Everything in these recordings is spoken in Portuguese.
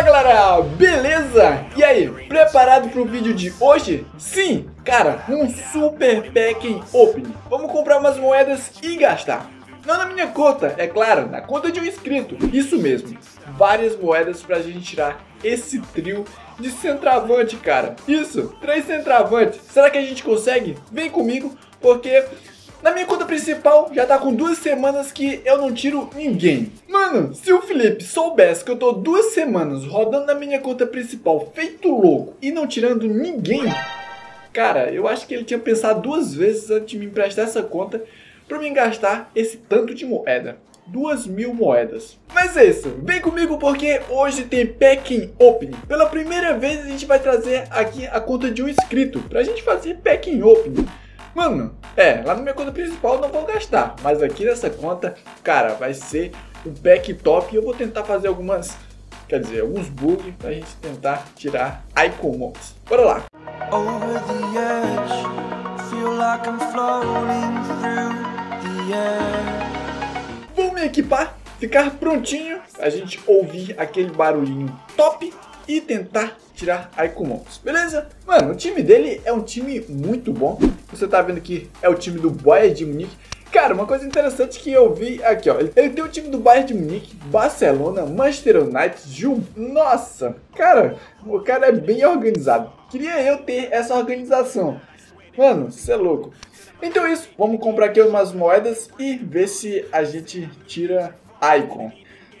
Fala galera, beleza? E aí, preparado para o vídeo de hoje? Sim, cara, um super pack opening. Vamos comprar umas moedas e gastar. Não na minha conta, é claro, na conta de um inscrito. Isso mesmo, várias moedas pra gente tirar esse trio de centroavante, cara. Isso, três centroavantes. Será que a gente consegue? Vem comigo, porque na minha conta principal, já tá com duas semanas que eu não tiro ninguém. Mano, se o Felipe soubesse que eu tô duas semanas rodando na minha conta principal, feito louco, e não tirando ninguém, cara, eu acho que ele tinha pensado duas vezes antes de me emprestar essa conta para me gastar esse tanto de moeda. Duas mil moedas. Mas é isso, vem comigo porque hoje tem Packing Opening. Pela primeira vez a gente vai trazer aqui a conta de um inscrito pra gente fazer Packing Opening. Mano, é, lá na minha conta principal eu não vou gastar, mas aqui nessa conta, cara, vai ser um pack top e eu vou tentar fazer algumas, quer dizer, alguns bugs pra gente tentar tirar Icon Mods. Bora lá! Over the edge, feel like I'm floating through the air. Vou me equipar, ficar prontinho, a gente ouvir aquele barulhinho top e tentar tirar Aikumonks, beleza? Mano, o time dele é um time muito bom. Você tá vendo que é o time do Bayern de Munique. Cara, uma coisa interessante que eu vi aqui, ó. Ele tem o time do Bayern de Munique, Barcelona, Manchester United, Jum. Nossa, cara, o cara é bem organizado. Queria eu ter essa organização. Mano, você é louco. Então é isso, vamos comprar aqui umas moedas e ver se a gente tira Icon.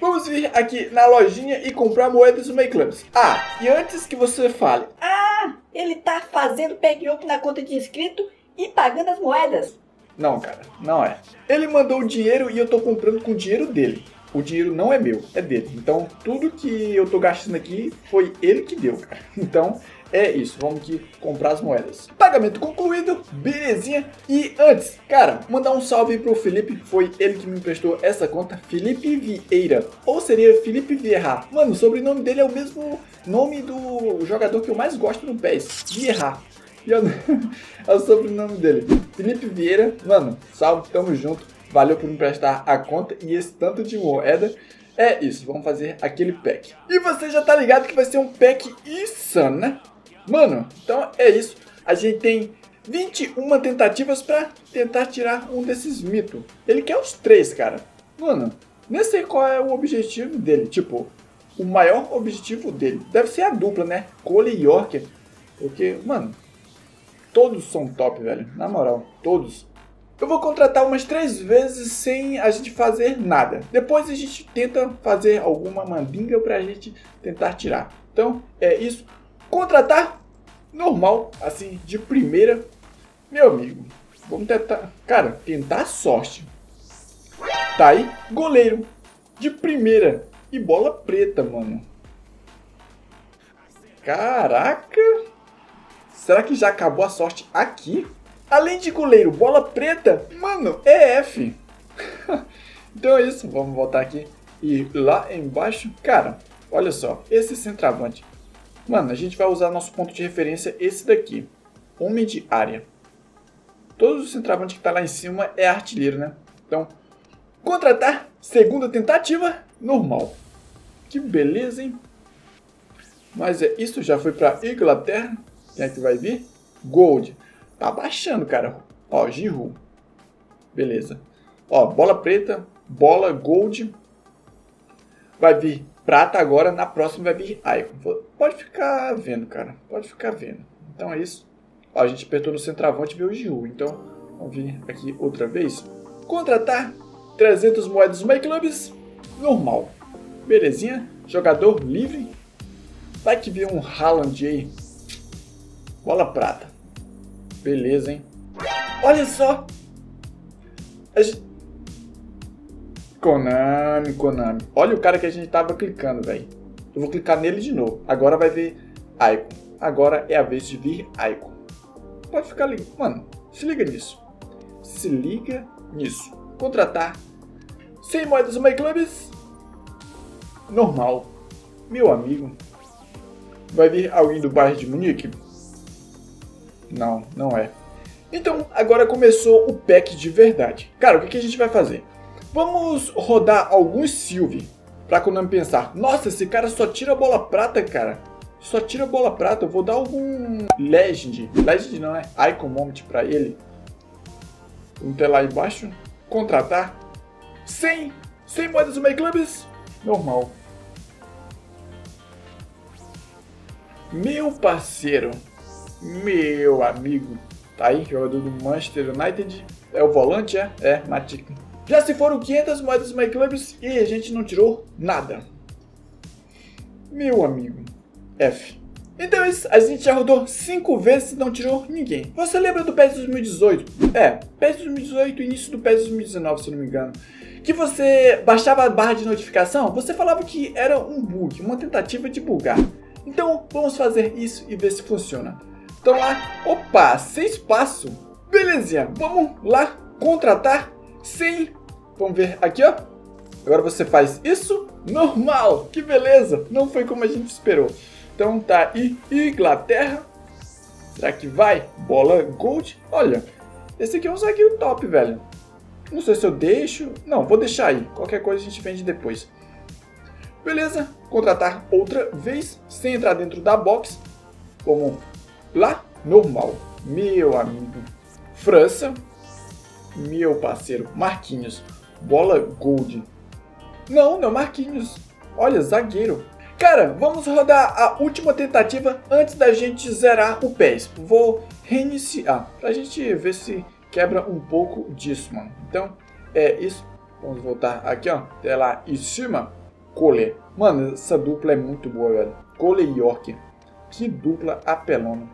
Vamos vir aqui na lojinha e comprar moedas do Clubs. Ah, e antes que você fale... Ah, ele tá fazendo peg na conta de inscrito e pagando as moedas. Não, cara, não é. Ele mandou o dinheiro e eu tô comprando com o dinheiro dele. O dinheiro não é meu, é dele. Então, tudo que eu tô gastando aqui foi ele que deu, cara. Então, é isso, vamos aqui comprar as moedas. Pagamento concluído, belezinha. E antes, cara, mandar um salve pro Felipe, foi ele que me emprestou essa conta, Felipe Vieira. Ou seria Felipe Vieira. Mano, o sobrenome dele é o mesmo nome do jogador que eu mais gosto no PES, Vieira. é o sobrenome dele. Felipe Vieira, mano, salve, tamo junto. Valeu por me emprestar a conta e esse tanto de moeda. É isso, vamos fazer aquele pack. E você já tá ligado que vai ser um pack insano, né? Mano, então é isso. A gente tem 21 tentativas para tentar tirar um desses mitos. Ele quer os três, cara. Mano, nem sei qual é o objetivo dele. Tipo, o maior objetivo dele deve ser a dupla, né? Cole e York. Porque, mano, todos são top, velho. Na moral, todos. Eu vou contratar umas três vezes sem a gente fazer nada. Depois a gente tenta fazer alguma mandinga pra gente tentar tirar. Então, é isso. Contratar normal, assim, de primeira. Meu amigo, vamos tentar. Cara, tentar a sorte. Tá aí, goleiro. De primeira. E bola preta, mano. Caraca! Será que já acabou a sorte aqui? Além de goleiro, bola preta, mano, é F. então é isso, vamos voltar aqui. E lá embaixo, cara, olha só, esse centroavante Mano, a gente vai usar nosso ponto de referência esse daqui. Homem de área. Todos os centroavantes que tá lá em cima é artilheiro, né? Então, contratar, segunda tentativa, normal. Que beleza, hein? Mas é isso, já foi pra Inglaterra. Quem é que vai vir? Gold. Tá baixando, cara. Ó, Giroud. Beleza. Ó, bola preta, bola gold. Vai vir prata agora, na próxima vai vir Icon. Pode ficar vendo, cara. Pode ficar vendo. Então é isso. Ó, a gente apertou no centroavante e viu o Giroud. Então, vamos vir aqui outra vez. Contratar 300 moedas My Clubs. Normal. Belezinha. Jogador livre. Vai que vir um Haaland aí. Bola prata. Beleza, hein? Olha só. A gente Konami, Konami. Olha o cara que a gente tava clicando, velho. Eu vou clicar nele de novo. Agora vai ver Icon. Agora é a vez de vir Icon. Pode ficar ligado. Mano, se liga nisso. Se liga nisso. Contratar 100 moedas do MyClubs. Normal. Meu amigo. Vai vir alguém do bairro de Munique? Não, não é. Então, agora começou o pack de verdade. Cara, o que a gente vai fazer? Vamos rodar alguns Sylvie Pra Konami pensar, nossa, esse cara só tira bola prata, cara. Só tira bola prata. Eu vou dar algum Legend. Legend não, é Icon Moment pra ele. Vamos ter lá embaixo. Contratar. 100. 100 moedas do Clubs. Normal. Meu parceiro. Meu amigo. Tá aí, jogador do Manchester United. É o volante, é? É, Matic. Já se foram 500 moedas do My Clubs e a gente não tirou nada. Meu amigo. F. Então isso, a gente já rodou 5 vezes e não tirou ninguém. Você lembra do PES 2018? É, PES 2018 início do PES 2019, se não me engano. Que você baixava a barra de notificação, você falava que era um bug, uma tentativa de bugar. Então vamos fazer isso e ver se funciona. Então lá, opa, sem espaço. Belezinha, vamos lá contratar sem... Vamos ver aqui, ó. Agora você faz isso normal. Que beleza, não foi como a gente esperou. Então tá aí, Inglaterra. Será que vai? Bola Gold. Olha, esse aqui é um zagueiro top, velho. Não sei se eu deixo. Não, vou deixar aí. Qualquer coisa a gente vende depois. Beleza, contratar outra vez, sem entrar dentro da box. Vamos lá, normal. Meu amigo. França. Meu parceiro, Marquinhos. Bola Gold. Não, não, Marquinhos. Olha, zagueiro. Cara, vamos rodar a última tentativa antes da gente zerar o PES. Vou reiniciar, pra gente ver se quebra um pouco disso, mano. Então, é isso. Vamos voltar aqui, ó. Lá em cima. Cole. Mano, essa dupla é muito boa, velho. Cole e York. Que dupla apelona.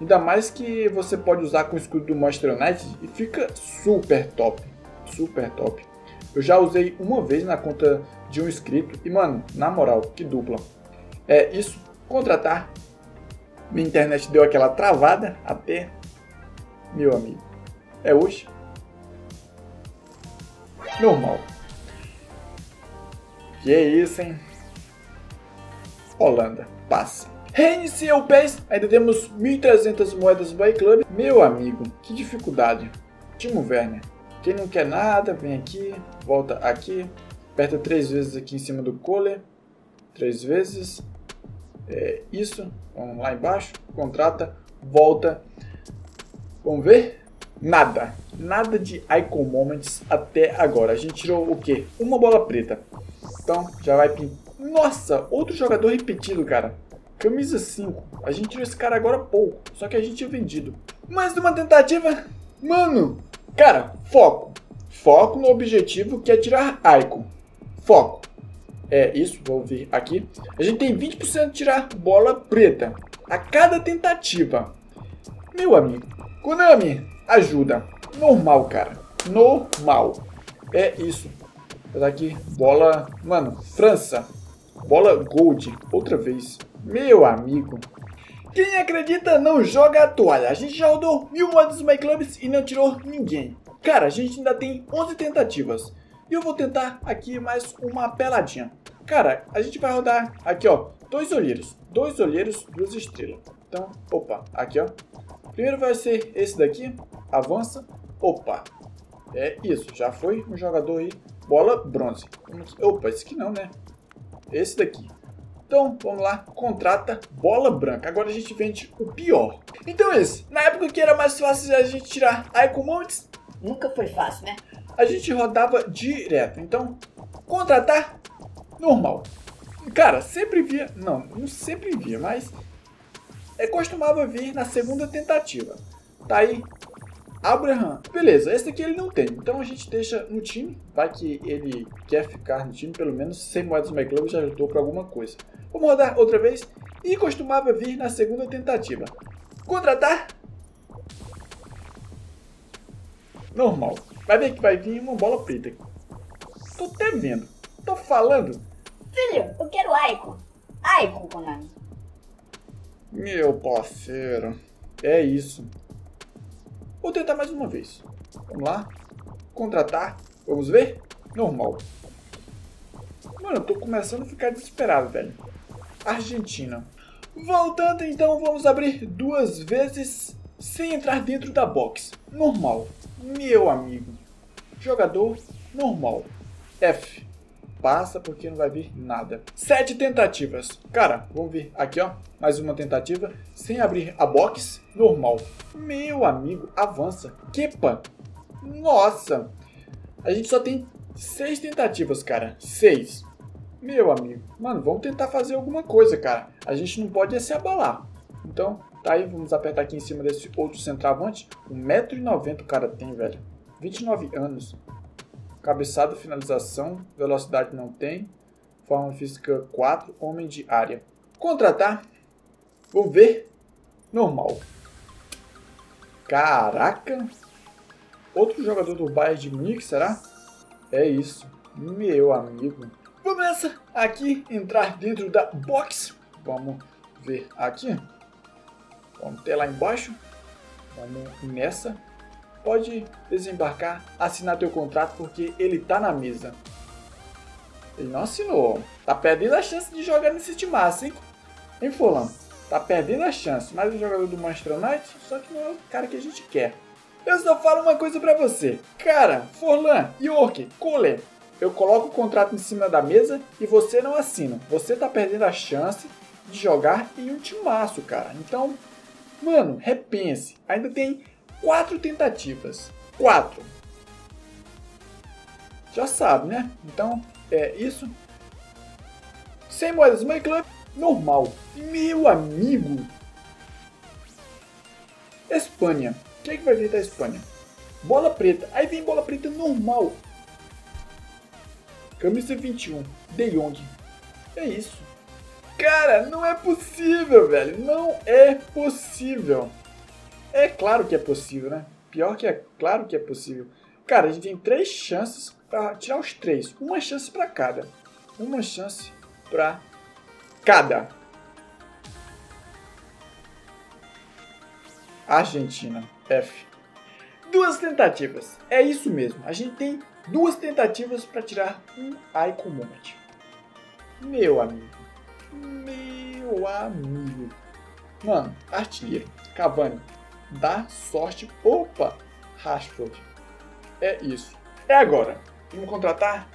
Ainda mais que você pode usar com o escudo do Monster United e fica super top. Super top. Eu já usei uma vez na conta de um inscrito e, mano, na moral, que dupla. É isso, contratar. Minha internet deu aquela travada até, meu amigo. É hoje? Normal. Que é isso, hein? Holanda, passe. Reiniciei o PES, ainda temos 1.300 moedas do Club. Meu amigo, que dificuldade. Timo Werner. Quem não quer nada, vem aqui, volta aqui, aperta três vezes aqui em cima do Kohler, três vezes, é isso, vamos lá embaixo, contrata, volta, vamos ver? Nada, nada de Icon Moments até agora, a gente tirou o que? Uma bola preta, então já vai pintar, nossa, outro jogador repetido, cara, camisa 5, a gente tirou esse cara agora há pouco, só que a gente tinha vendido, mais uma tentativa, mano, cara, foco, foco no objetivo que é tirar Icon, Foco. É isso, vou vir aqui. A gente tem 20% de tirar bola preta a cada tentativa. Meu amigo, Konami, ajuda. Normal, cara. Normal. É isso. Dar aqui, bola... Mano, França. Bola Gold. Outra vez. Meu amigo. Quem acredita não joga a toalha. A gente já rodou mil moedas no My Clubs e não tirou ninguém. Cara, a gente ainda tem 11 tentativas. E eu vou tentar aqui mais uma peladinha. Cara, a gente vai rodar aqui, ó, dois olheiros. Dois olheiros, duas estrelas. Então, opa, aqui, ó. Primeiro vai ser esse daqui. Avança. Opa. É isso, já foi um jogador aí. Bola bronze. Opa, esse aqui não, né? Esse daqui. Então, vamos lá, contrata bola branca. Agora a gente vende o pior. Então é isso. Na época que era mais fácil a gente tirar Icon Montes. Nunca foi fácil, né? a gente rodava direto. Então, contratar, normal. Cara, sempre via, não, não sempre via, mas é, costumava vir na segunda tentativa. Tá aí, Abraham. Beleza, esse aqui ele não tem, então a gente deixa no time. Vai que ele quer ficar no time, pelo menos 100 moedas do McClub já ajudou para alguma coisa. Vamos rodar outra vez. E costumava vir na segunda tentativa. Contratar. Normal. Vai ver que vai vir uma bola preta. Tô até vendo. Tô falando. Filho, eu quero Aiko. Aiko, Konami. Meu parceiro. É isso. Vou tentar mais uma vez. Vamos lá. Contratar. Vamos ver? Normal. Mano, eu tô começando a ficar desesperado, velho. Argentina. Voltando então, vamos abrir duas vezes sem entrar dentro da box. Normal. Meu amigo. Jogador normal. F. passa porque não vai vir nada. Sete tentativas. Cara, vamos ver aqui, ó. Mais uma tentativa. Sem abrir a box. Normal. Meu amigo, avança. Kepa. Nossa. A gente só tem seis tentativas, cara. Seis. Meu amigo. Mano, vamos tentar fazer alguma coisa, cara. A gente não pode é se abalar. Então, tá aí. Vamos apertar aqui em cima desse outro centroavante. 1,90m o cara tem, velho. 29 anos. Cabeçada, finalização, velocidade não tem. Forma física 4, homem de área. Contratar. Vou ver. Normal. Caraca. Outro jogador do Bayern de Munique, será? É isso. Meu amigo. Começa aqui entrar dentro da box. Vamos ver aqui. Vamos ter lá embaixo. Vamos nessa pode desembarcar, assinar teu contrato porque ele tá na mesa. Ele não assinou. Tá perdendo a chance de jogar nesse timaço, hein? Hein, Fulano? Tá perdendo a chance. Mais um jogador do Manchester United, só que não é o cara que a gente quer. Eu só falo uma coisa pra você. Cara, Forlan, York, Kohler, eu coloco o contrato em cima da mesa e você não assina. Você tá perdendo a chance de jogar em um timaço, cara. Então, mano, repense. Ainda tem quatro tentativas. Quatro. Já sabe, né? Então, é isso. Sem moedas Money Club, normal. Meu amigo. Espanha. O que, é que vai vir da Espanha? Bola preta. Aí vem bola preta normal. Camisa 21. De Jong. É isso. Cara, não é possível, velho. Não é possível. É claro que é possível, né? Pior que é claro que é possível. Cara, a gente tem três chances para tirar os três. Uma chance para cada. Uma chance para cada. Argentina, F. Duas tentativas. É isso mesmo. A gente tem duas tentativas para tirar um Moment. Meu amigo. Meu amigo. Mano, artilheiro. Cavani dá sorte. Opa! Rashford. É isso. É agora. Vamos contratar?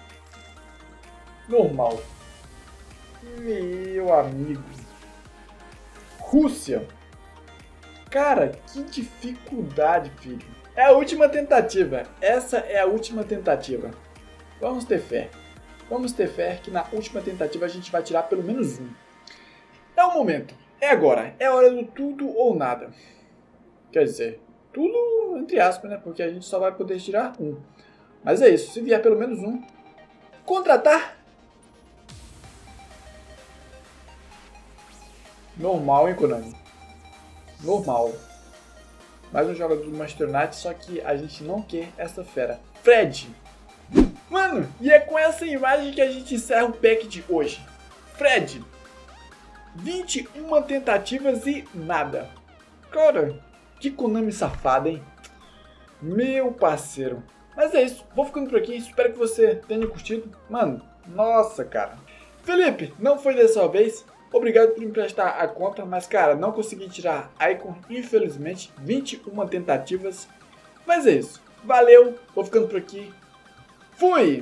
Normal. Meu amigo. Rússia. Cara, que dificuldade, filho. É a última tentativa. Essa é a última tentativa. Vamos ter fé. Vamos ter fé que na última tentativa a gente vai tirar pelo menos um. É o momento. É agora. É hora do tudo ou nada. Quer dizer, tudo entre aspas, né? Porque a gente só vai poder tirar um. Mas é isso, se vier pelo menos um. Contratar. Normal, hein, Konami? Normal. Mais um jogador do Manchester United, só que a gente não quer essa fera. Fred. Mano, e é com essa imagem que a gente encerra o pack de hoje. Fred. 21 tentativas e nada. Cara, que Konami safada, hein? Meu parceiro. Mas é isso, vou ficando por aqui, espero que você tenha curtido. Mano, nossa, cara. Felipe, não foi dessa vez. Obrigado por emprestar a conta, mas cara, não consegui tirar Icon, infelizmente, 21 tentativas. Mas é isso, valeu, vou ficando por aqui. Fui!